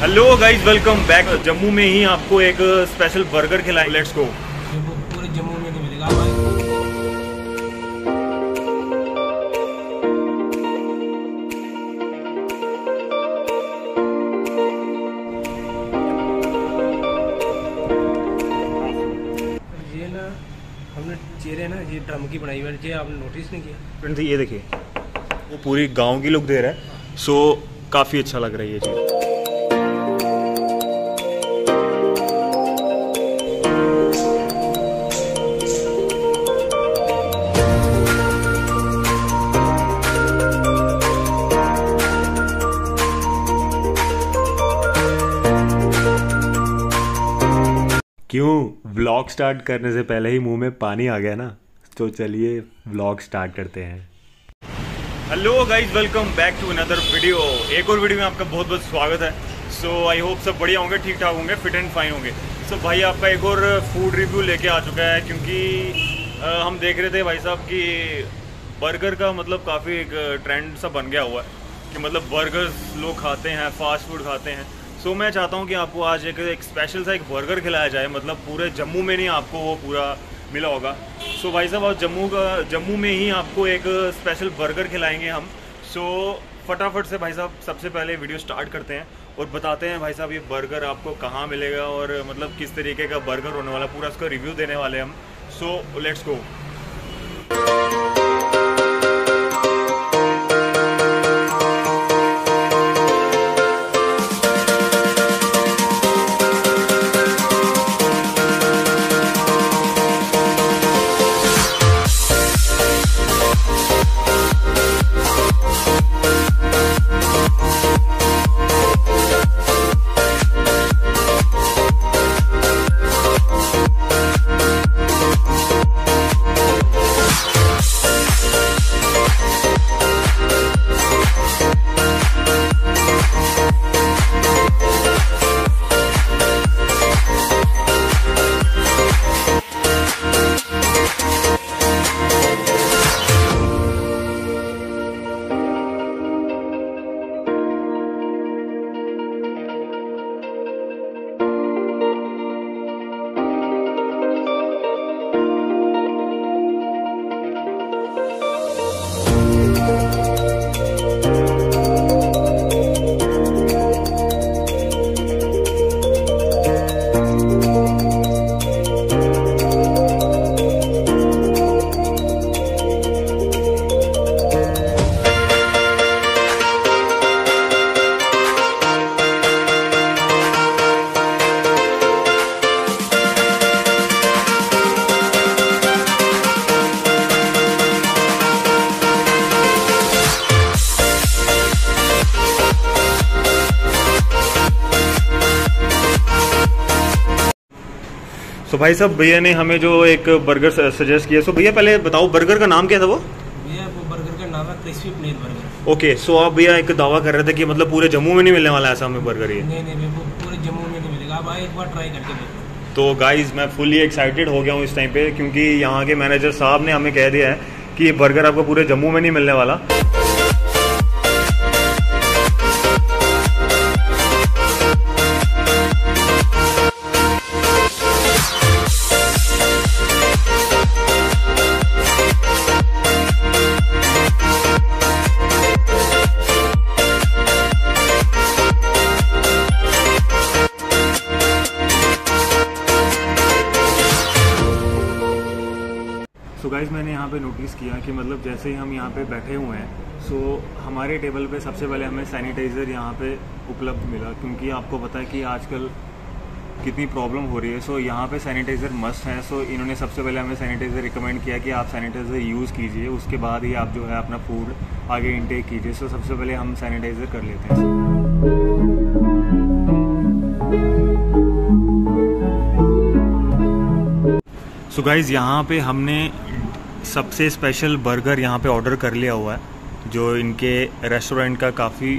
Hello guys welcome back Jammu में ही आपको एक स्पेशल बर्गर खिलाएँगे। लेट्स गो पूरे जम्मू में नहीं मिलेगा भाई। ये ना हमने चेहरे ना ये ड्रम की बनाई हुई है आपने नोटिस नहीं किया? फ्रेंड्स ये देखिए वो पूरी गाँव की लुक दे रहा है। सो काफ़ी अच्छा लग रहा है ये चीज़। क्यों? व्लॉग स्टार्ट करने से पहले ही मुँह में पानी आ गया ना? तो चलिए व्लॉग स्टार्ट करते हैं। Hello guys welcome back to another video एक और वीडियो में आपका बहुत बहुत स्वागत है। सो आई होप सब बढ़िया होंगे ठीक ठाक होंगे फिट एंड फाइन होंगे। सो so, भाई आपका एक और फ़ूड रिव्यू लेके आ चुका है क्योंकि अ, हम देख रहे थे भाई साहब कि बर्गर का मतलब काफ़ी एक ट्रेंड सा बन गया हुआ है कि मतलब बर्गर लोग खाते हैं फास्ट फ़ूड खाते हैं। सो मैं चाहता हूँ कि आपको आज एक एक स्पेशल सा एक बर्गर खिलाया जाए मतलब पूरे जम्मू में नहीं आपको वो पूरा मिला होगा। सो so, भाई साहब आज जम्मू का जम्मू में ही आपको एक स्पेशल बर्गर खिलाएँगे हम। सो so, फटाफट से भाई साहब सबसे पहले वीडियो स्टार्ट करते हैं और बताते हैं भाई साहब ये बर्गर आपको कहाँ मिलेगा और मतलब किस तरीके का बर्गर होने वाला पूरा उसका रिव्यू देने वाले हम। सो लेट्स गो सो भाई साहब भैया ने हमें जो एक बर्गर सजेस्ट किया। सो भैया पहले बताओ बर्गर का नाम क्या था वो? भैया वो बर्गर का नाम है crispy paneer burger okay so आप भैया एक दावा कर रहे थे कि मतलब पूरे जम्मू में नहीं मिलने वाला ऐसा हमें बर्गर ये। नहीं नहीं वो पूरे जम्मू में नहीं मिलेगा। आप आए एक बार ट्राई करके देखो। तो गाइज़ मैं फुली एक्साइटेड हो गया हूँ इस टाइम पे क्योंकि यहाँ के मैनेजर साहब ने हमें कह दिया है कि ये बर्गर आपको पूरे जम्मू में नहीं मिलने वाला। सो so गाइज़ मैंने यहाँ पे नोटिस किया कि मतलब जैसे ही हम यहाँ पे बैठे हुए हैं सो so हमारे टेबल पे सबसे पहले हमें सैनिटाइज़र यहाँ पे उपलब्ध मिला, क्योंकि आपको पता है कि आजकल कितनी प्रॉब्लम हो रही है। सो so यहाँ पे सैनिटाइज़र मस्ट है सो so इन्होंने सबसे पहले हमें सैनिटाइज़र रिकमेंड किया कि आप सैनिटाइज़र यूज़ कीजिए, उसके बाद ही आप जो है अपना फ़ूड आगे इंटेक कीजिए। सो so सबसे पहले हम सैनिटाइज़र कर लेते हैं। सो गाइज़ यहाँ पे हमने सबसे स्पेशल बर्गर यहाँ पे ऑर्डर कर लिया हुआ है, जो इनके रेस्टोरेंट का काफ़ी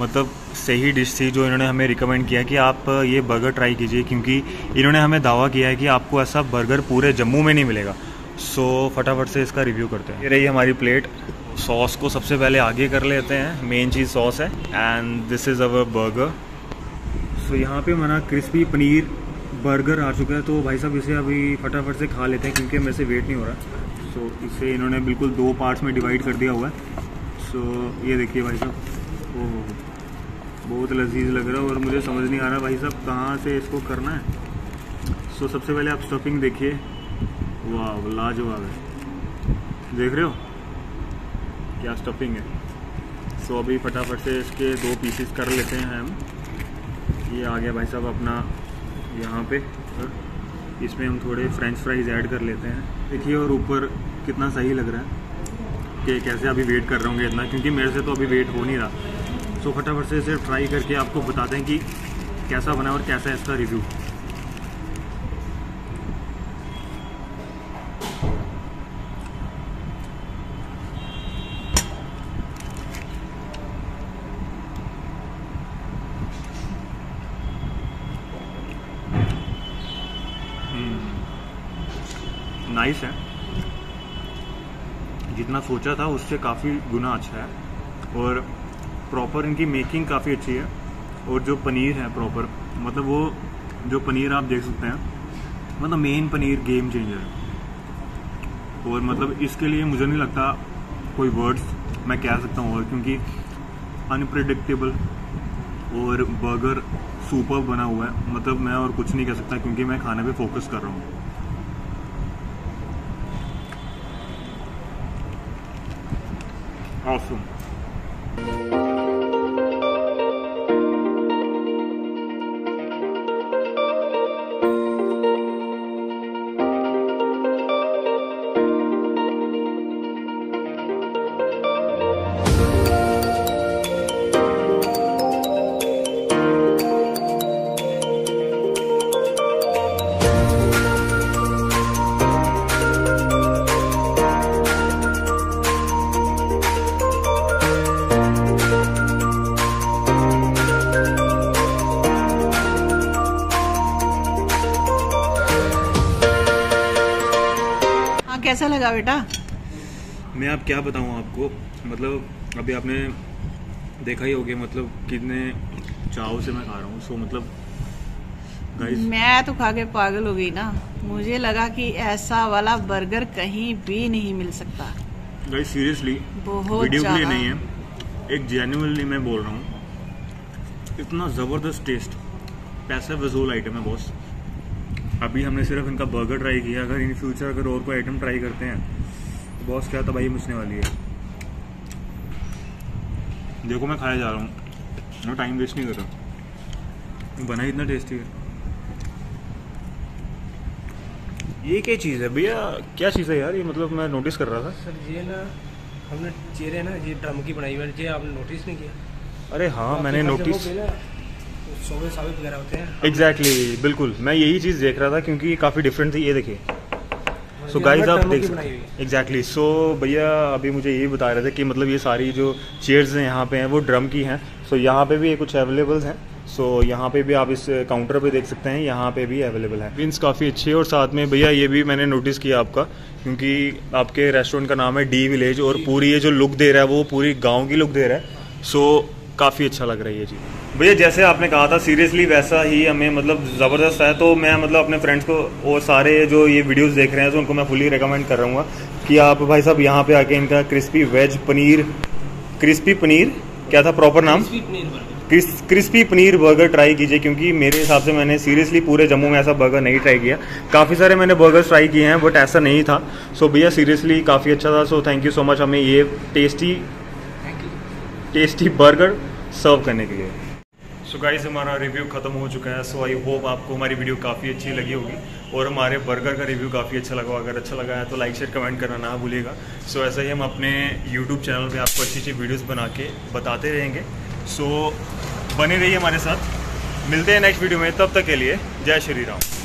मतलब सही डिश थी, जो इन्होंने हमें रिकमेंड किया कि आप ये बर्गर ट्राई कीजिए, क्योंकि इन्होंने हमें दावा किया है कि आपको ऐसा बर्गर पूरे जम्मू में नहीं मिलेगा। सो फटाफट से इसका रिव्यू करते हैं। ये रही हमारी प्लेट सॉस को सबसे पहले आगे कर लेते हैं। मेन चीज़ सॉस है। And this is our burger so यहाँ पे हमारा क्रिस्पी पनीर बर्गर आ चुका है तो भाई साहब इसे अभी फटाफट से खा लेते हैं क्योंकि मेरे से वेट नहीं हो रहा। सो इसे इन्होंने बिल्कुल दो पार्ट्स में डिवाइड कर दिया हुआ है। सो ये देखिए भाई साहब। ओह। बहुत लजीज लग रहा है और मुझे समझ नहीं आ रहा भाई साहब कहाँ से इसको करना है। सो सबसे पहले आप स्टफिंग देखिए। वाह, लाजवाब है। देख रहे हो? क्या स्टफिंग है। सो अभी फटाफट से इसके दो पीसेस कर लेते हैं हम। ये आ गया भाई साहब अपना यहाँ पे इसमें हम थोड़े फ्रेंच फ्राइज ऐड कर लेते हैं। देखिए और ऊपर कितना सही लग रहा है कि कैसे अभी वेट कर रहे होंगे इतना, क्योंकि मेरे से तो अभी वेट हो नहीं रहा। सो फटाफट से इसे ट्राई करके आपको बताते हैं कि कैसा बना और कैसा है इसका रिव्यू नाइस है। जितना सोचा था उससे काफ़ी गुना अच्छा है। और प्रॉपर इनकी मेकिंग काफ़ी अच्छी है। और जो पनीर है प्रॉपर मतलब वो जो पनीर आप देख सकते हैं मतलब मेन पनीर गेम चेंजर है। और मतलब इसके लिए मुझे नहीं लगता कोई वर्ड्स मैं कह सकता हूँ और क्योंकि अनप्रडिक्टेबल और बर्गर सुपर बना हुआ है। मतलब मैं और कुछ नहीं कह सकता क्योंकि मैं खाने पे फोकस कर रहा हूँ। Awesome कैसा लगा बेटा? मैं अब क्या बताऊँ आपको? मतलब अभी आपने देखा ही होगा मतलब कितने चाव से मैं खा रहा हूँ। सो मतलब मैं तो खा के पागल हो गई ना। मुझे लगा कि ऐसा वाला बर्गर कहीं भी नहीं मिल सकता। गाइस सीरियसली वीडियो के लिए नहीं है। एक जेन्युइनली मैं बोल रहा हूँ इतना ज़बरदस्त टेस्ट पैसा वजूल आइटम है बॉस अभी हमने सिर्फ़ इनका बर्गर ट्राई किया। अगर इन फ्यूचर अगर और कोई आइटम ट्राई करते हैं तो बॉस क्या तबाही मचने वाली है? देखो मैं खाया जा रहा हूँ। मैं टाइम वेस्ट नहीं कर रहा। बना ही इतना टेस्टी है। ये क्या चीज़ है भैया? क्या चीज़ है यार? ये मतलब मैं नोटिस कर रहा था। सर ये ना हमने चेहरे ना ये ड्रम की बनाई हुई है। ये आपने नोटिस नहीं किया? अरे हाँ मैंने नोटिस सोवे साबित वगैरह होते हैं। एग्जैक्टली exactly, बिल्कुल। मैं यही चीज़ देख रहा था क्योंकि काफ़ी डिफरेंट थी ये देखिए। सो ये गाइस आप देख सकते है। एग्जैक्टली सो भैया अभी मुझे यही बता रहे थे कि मतलब ये सारी जो चेयर्स हैं यहाँ पे हैं वो ड्रम की हैं। सो so, यहाँ पे भी ये कुछ अवेलेबल हैं। सो so, यहाँ पे भी आप इस काउंटर पे देख सकते हैं यहाँ पे भी अवेलेबल है। बीन्स काफ़ी अच्छी है और साथ में भैया ये भी मैंने नोटिस किया आपका क्योंकि आपके रेस्टोरेंट का नाम है डी विलेज और पूरी ये जो लुक दे रहा है वो पूरी गाँव की लुक दे रहा है। सो काफ़ी अच्छा लग रहा है ये चीज़। भैया जैसे आपने कहा था सीरियसली वैसा ही हमें मतलब ज़बरदस्त है। तो मैं मतलब अपने फ्रेंड्स को और सारे जो ये वीडियोस देख रहे हैं तो उनको मैं फुली रिकमेंड कर रहा हूँ कि आप भाई साहब यहाँ पे आके इनका crispy veg paneer crispy paneer क्या था प्रॉपर नाम? क्रिस्पी पनीर बर्गर क्रिस, क्रिस्पी पनीर बर्गर ट्राई कीजिए क्योंकि मेरे हिसाब से मैंने सीरियसली पूरे जम्मू में ऐसा बर्गर नहीं ट्राई किया। काफ़ी सारे मैंने बर्गर ट्राई किए हैं बट ऐसा नहीं था। सो भैया सीरियसली काफ़ी अच्छा था। So thank you so much हमें ये टेस्टी टेस्टी बर्गर सर्व करने के लिए। सो गाइस हमारा रिव्यू खत्म हो चुका है सो आई होप आपको हमारी वीडियो काफ़ी अच्छी लगी होगी और हमारे बर्गर का रिव्यू काफ़ी अच्छा लगा अगर अच्छा लगा है तो लाइक शेयर कमेंट करना ना भूलिएगा। सो so ऐसे ही हम अपने यूट्यूब चैनल पे आपको अच्छी अच्छी वीडियोस बना के बताते रहेंगे। सो so, बने रहिए हमारे साथ। मिलते हैं नेक्स्ट वीडियो में। तब तक के लिए जय श्री राम।